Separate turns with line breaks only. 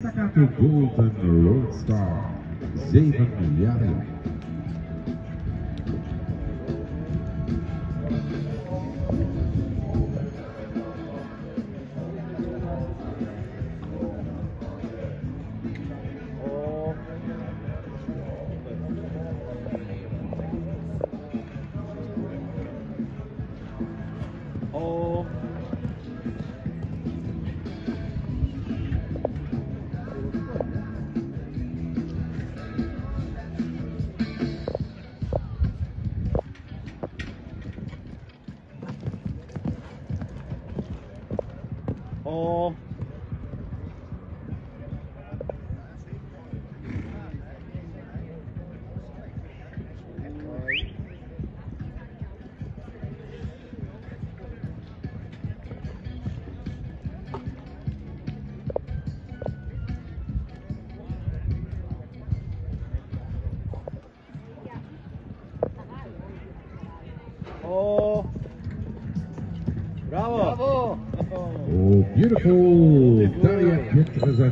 The de Golden Roadstar, 7 miljard. Oh.
Oh. Oh. Bravo. Bravo.
Oh, beautiful! Daria Pietrza